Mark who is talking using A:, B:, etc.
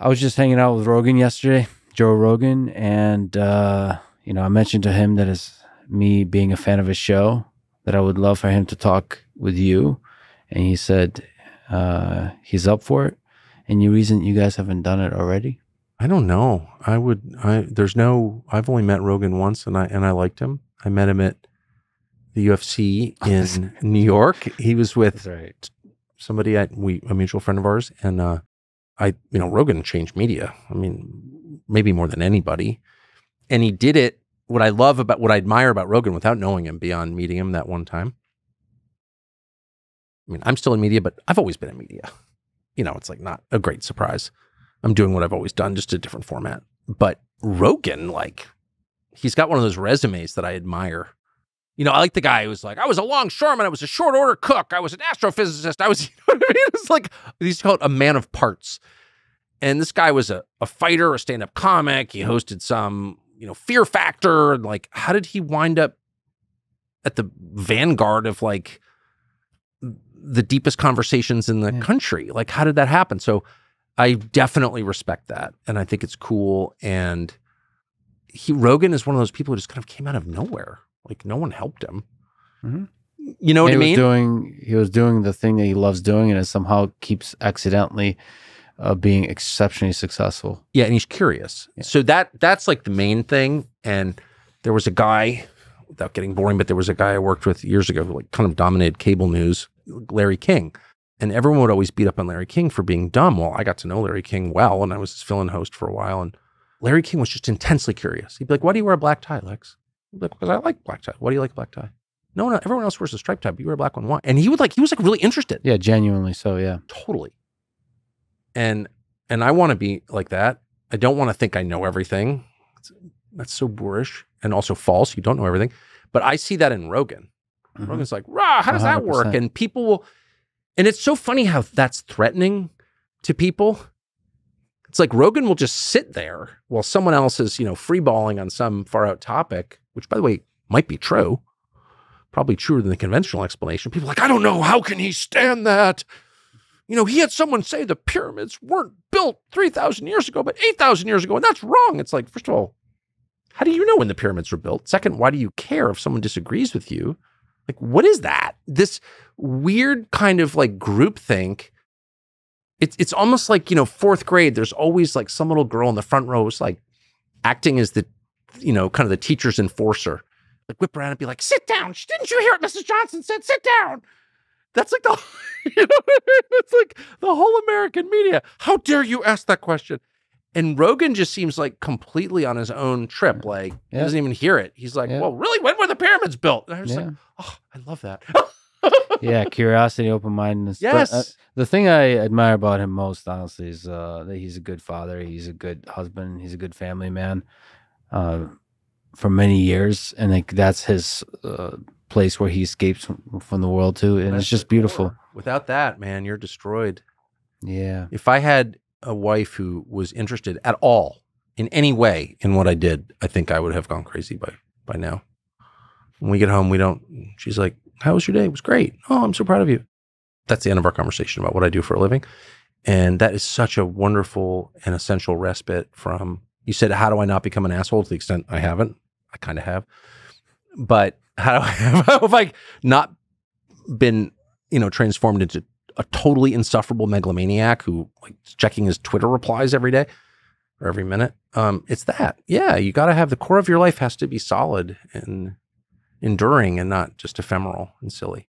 A: I was just hanging out with Rogan yesterday, Joe Rogan, and uh, you know, I mentioned to him that as me being a fan of his show, that I would love for him to talk with you, and he said uh, he's up for it. Any reason you guys haven't done it already?
B: I don't know. I would. I there's no. I've only met Rogan once, and I and I liked him. I met him at the UFC in New York. He was with
A: right.
B: somebody at we a mutual friend of ours, and uh, I you know Rogan changed media. I mean, maybe more than anybody, and he did it. What I love about what I admire about Rogan, without knowing him beyond meeting him that one time. I mean, I'm still in media, but I've always been in media. You know, it's like not a great surprise. I'm doing what I've always done, just a different format. But Rogan, like, he's got one of those resumes that I admire. You know, I like the guy who's like, I was a longshoreman, I was a short order cook, I was an astrophysicist, I was, you know what I mean? It's like he's called a man of parts. And this guy was a, a fighter, a stand-up comic. He hosted some, you know, Fear Factor. And like, how did he wind up at the vanguard of like the deepest conversations in the
A: Yeah.
B: country? Like, how did that happen? So I definitely respect that. And I think it's cool. And he Rogan is one of those people who just kind of came out of nowhere. Like no one helped him.
A: Mhm.
B: You know what
A: he
B: I
A: was
B: mean?
A: doing he was doing the thing that he loves doing, and it somehow keeps accidentally uh, being exceptionally successful.
B: Yeah, and he's curious.
A: Yeah.
B: So that that's like the main thing. And there was a guy, without getting boring, but there was a guy I worked with years ago who like kind of dominated cable news, Larry King. And everyone would always beat up on Larry King for being dumb. Well, I got to know Larry King well, and I was his fill-in host for a while. And Larry King was just intensely curious. He'd be like, "Why do you wear a black tie, Lex?" He'd be like, "Because I like black tie." Why do you like a black tie? No one, everyone else wears a striped tie, but you wear a black one. Why? And he would like, he was like really interested
A: Yeah, genuinely so. Yeah,
B: totally and and i want to be like that i don't want to think i know everything It's- that's so boorish and also false you don't know everything but i see that in rogan
A: Mhm.
B: rogan's like rah how does that work and people will and it's so funny how that's threatening to people it's like rogan will just sit there while someone else is you know freeballing on some far out topic which by the way might be true probably truer than the conventional explanation people like i don't know how can he stand that you know, he had someone say the pyramids weren't built 3,000 years ago, but 8,000 years ago, and that's wrong. It's like, first of all, how do you know when the pyramids were built? Second, why do you care if someone disagrees with you? Like, what is that? This weird kind of like groupthink. It's it's almost like, you know, fourth grade, there's always like some little girl in the front row who's like acting as the, you know, kind of the teacher's enforcer. Like whip around and be like, sit down. Didn't you hear what Mrs. Johnson said? Sit down. That's like the, you know It's like the whole American media. How dare you ask that question? And Rogan just seems like completely on his own trip. Like he doesn't even hear it. He's like,
A: Yeah.
B: well, really? When were the pyramids built? And I was
A: yeah,
B: like, oh, I love that.
A: yeah. Curiosity, open mindedness.
B: yes.
A: the thing I admire about him most, honestly, is uh, that he's a good father. He's a good husband. He's a good family man. Uh, for many years, and like that's his uh, place where he escapes from, from the world to, and
B: That's
A: it's just beautiful.
B: Without that, man, you're destroyed.
A: Yeah.
B: If I had a wife who was interested at all in any way in what I did, I think I would have gone crazy by by now. When we get home, we don't. She's like, "How was your day? It was great. Oh, I'm so proud of you." That's the end of our conversation about what I do for a living, and that is such a wonderful and essential respite from. You said, "How do I not become an asshole?" To the extent I haven't, I kind of have, but how do I how have I not been, you know, transformed into a totally insufferable megalomaniac who like checking his Twitter replies every day or every minute. Um, it's that. Yeah, you got to have the core of your life has to be solid and enduring and not just ephemeral and silly.